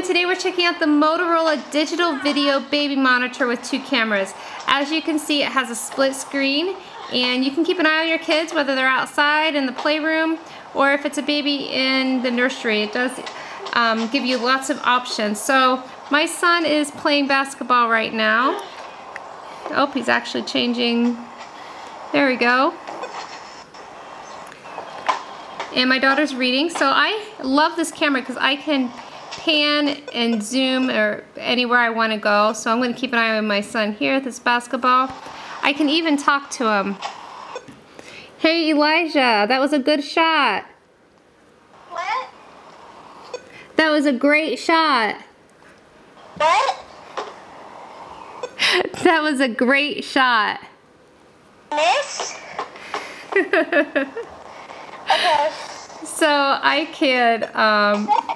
everyone, today we're checking out the Motorola Digital Video Baby Monitor with two cameras. As you can see, it has a split screen and you can keep an eye on your kids whether they're outside in the playroom or if it's a baby in the nursery. It does um, give you lots of options. So my son is playing basketball right now. Oh, he's actually changing. There we go. And my daughter's reading. So I love this camera because I can pan and zoom or anywhere I want to go. So I'm going to keep an eye on my son here at this basketball. I can even talk to him. Hey Elijah, that was a good shot. What? That was a great shot. What? That was a great shot. Miss? okay. So I could um,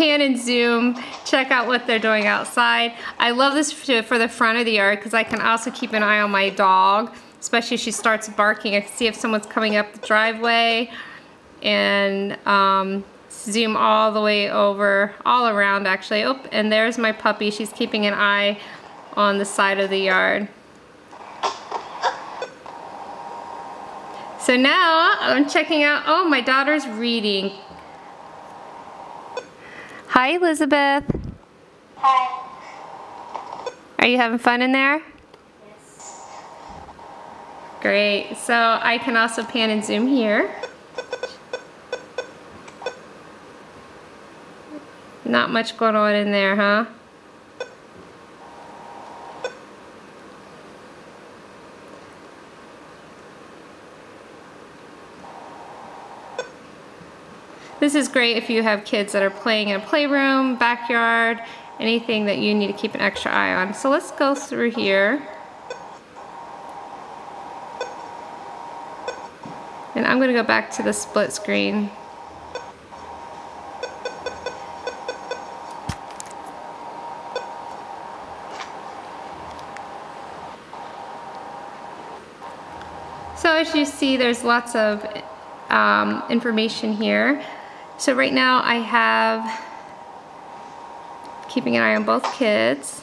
pan and zoom, check out what they're doing outside. I love this for the front of the yard because I can also keep an eye on my dog, especially if she starts barking. I can see if someone's coming up the driveway and um, zoom all the way over, all around actually. Oh, and there's my puppy. She's keeping an eye on the side of the yard. So now I'm checking out, oh, my daughter's reading. Hi, Elizabeth. Hi. Are you having fun in there? Yes. Great. So I can also pan and zoom here. Not much going on in there, huh? This is great if you have kids that are playing in a playroom, backyard, anything that you need to keep an extra eye on. So let's go through here. And I'm gonna go back to the split screen. So as you see, there's lots of um, information here. So right now I have keeping an eye on both kids.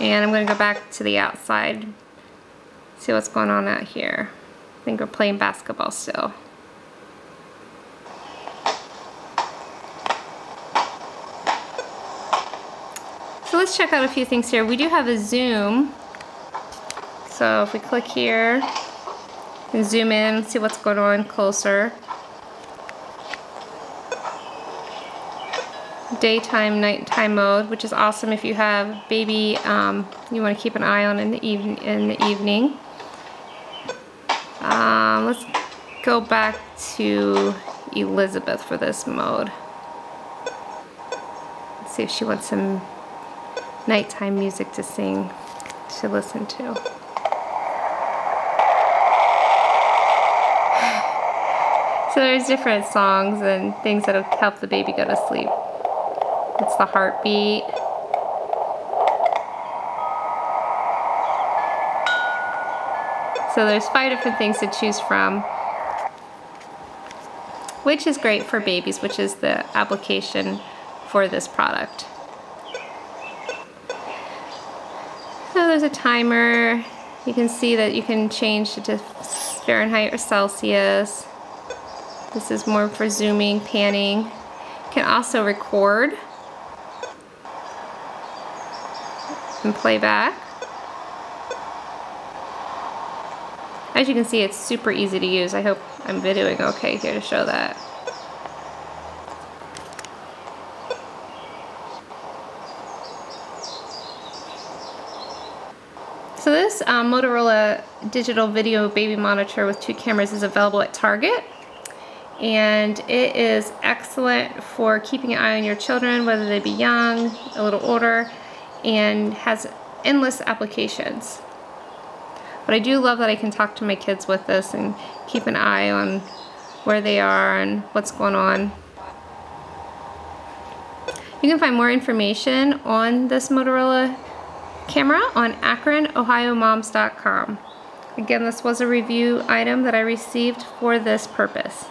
And I'm going to go back to the outside, see what's going on out here. I think we're playing basketball still. So let's check out a few things here. We do have a zoom. So if we click here, and zoom in, see what's going on closer. Daytime, nighttime mode, which is awesome if you have baby um, you want to keep an eye on in the, in the evening. Um, let's go back to Elizabeth for this mode. Let's see if she wants some nighttime music to sing, to listen to. So there's different songs and things that'll help the baby go to sleep. It's the heartbeat. So there's five different things to choose from, which is great for babies, which is the application for this product. So there's a timer. You can see that you can change it to Fahrenheit or Celsius. This is more for zooming, panning. Can also record and play back. As you can see, it's super easy to use. I hope I'm videoing okay here to show that. So this um, Motorola digital video baby monitor with two cameras is available at Target and it is excellent for keeping an eye on your children, whether they be young, a little older, and has endless applications. But I do love that I can talk to my kids with this and keep an eye on where they are and what's going on. You can find more information on this Motorola camera on AkronOhioMoms.com. Again, this was a review item that I received for this purpose.